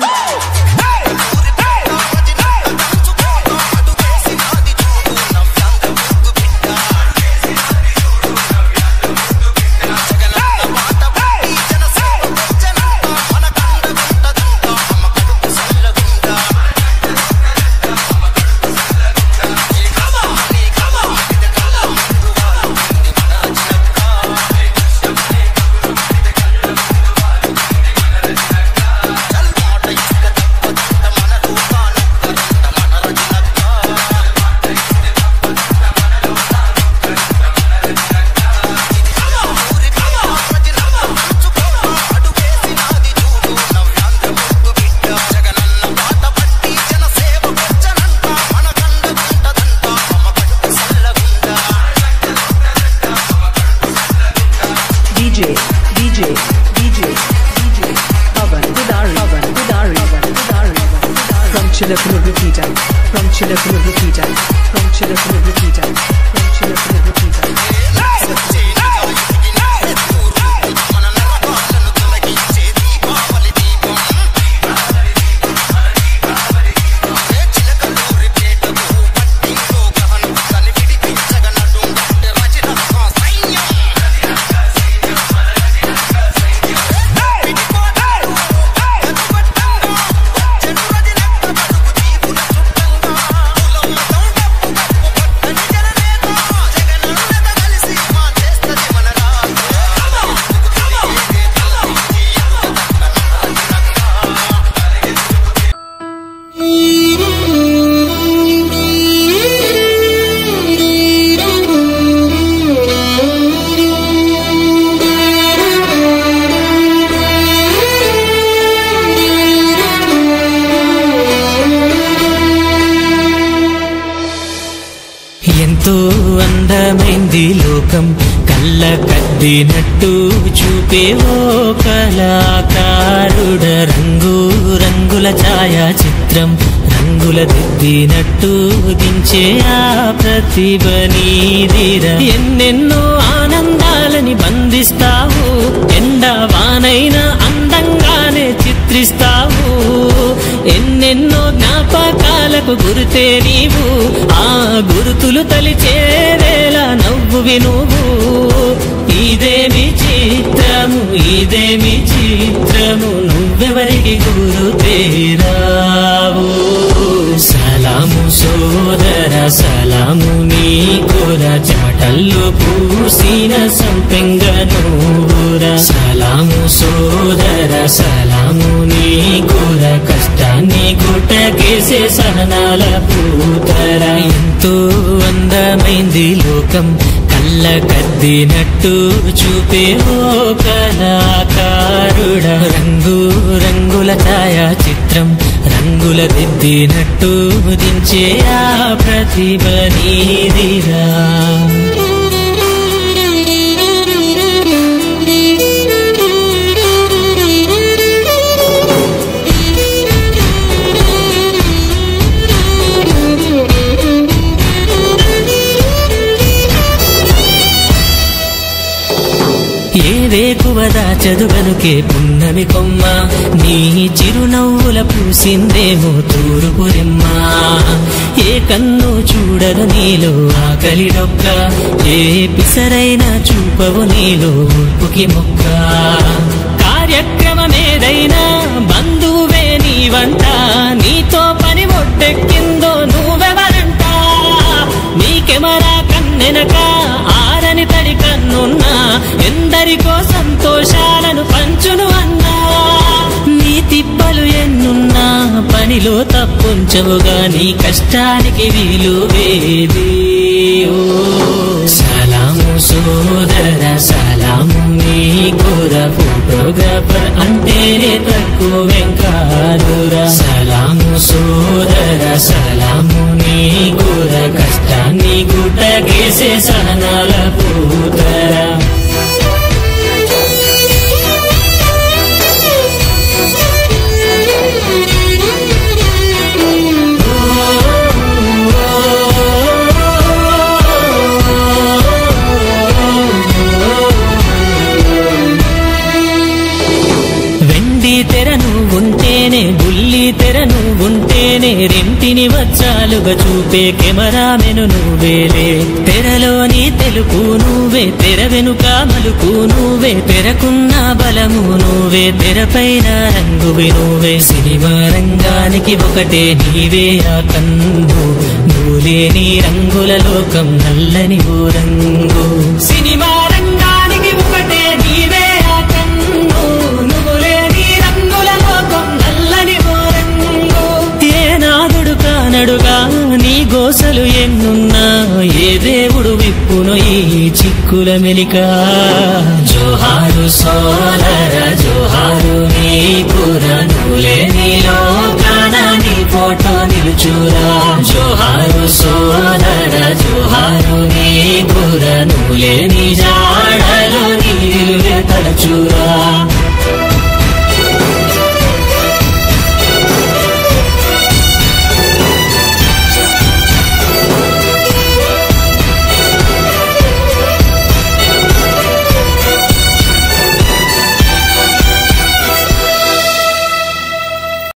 Woo! Chilapanagrapita, from Chilapanagrapita, from Chilapanagrapita, from Chilapanagrapita. అందమైంది లోకం కళ్ళ కద్దినట్టు చూపే ఓ కళాకారుడ. రంగు రంగుల ఛాయా చిత్రం రంగుల దిద్దినట్టు దించే ఆ ప్రతిభ నీదిర. ఎన్నెన్నో ఆనందాలని బంధిస్తావు ఎండ వానైన అందంగానే చిత్రిస్తావు. ఎన్నెన్నో నాకు గురితే నీవు ఆ గురుతులు తలిచే వేళ నవ్వువి నువ్వు. ఇదేమి చిత్రము ఇదేమి చిత్రము నువ్వెవరికి గురుతేరావు సలాము సోదర సలాము నీ కూర చాటల్లో పూసిన సంపెంగ నూర ఎంతో అందమైంది లోకం. కళ్ళ కద్దినట్టు చూపే ఓ కళాకారుడ. రంగు రంగుల ఛాయా చిత్రం రంగుల దిద్దినట్టు దించే ఆ ప్రతిభ నీదిరా. వేకువదా చదువనుకే పున్నమి కొమ్మ. నీ చిరునవ్వుల పూసిందేమో తూరుపు రెమ్మ. ఏ కన్ను చూడదు నీలో ఆకలి డొక్క. ఏ పిసరైనా చూపవు నీలో ఉప్పుకి మొక్క. కార్యక్రమమేదైనా బంధువే నీ వంట నీతో పని ఒట్టెక్కిందో నువ్వెవరంట? నీ కెమెరా కన్నెనక ఆరని తడి కన్నున్నా ఎందరికో సంతోషాలను పంచును అన్నా. నీ తిప్పలు ఎన్నున్నా పనిలో తప్పుంచవుగా నీ కష్టానికి విలువేది ఓ సలాము సోదర సలాము నీ కూర ఫోటోగ్రాఫర్ అంటేనే తక్కువ వెంకారురా సలాము సోదర సలాము నీ కూర కష్టాన్ని గుట్టగేసే సహనాల పూతర తెరను ఉంటేనే బుల్లి తెరను ఉంటేనే రెంటిని వచ్చాలుగా చూపే కెమెరామెను నువ్వేలే తెరలోని తెలుపు నువ్వే తెర వెనుక మలుపు నువ్వే తెరకున్న బలము నువ్వే తెరపైన రంగువి నువ్వే. సినిమా రంగానికి ఒకటే నీవే ఆ కన్ను నీ రంగుల లోకం నల్లని ఓ రంగు. సినిమా నీ ఎన్నున్నా ఏ దేవుడు విప్పును ఈ చిక్కుల మెలిక. జోహారు సోదర జోహారు నీ పురనులే నీలో ప్రాణాన్ని ఫోటో నిలుచురా. జోహారు సోదర జోహారు నీ పురనులే నీ జాడలు నీరులే తలచురా.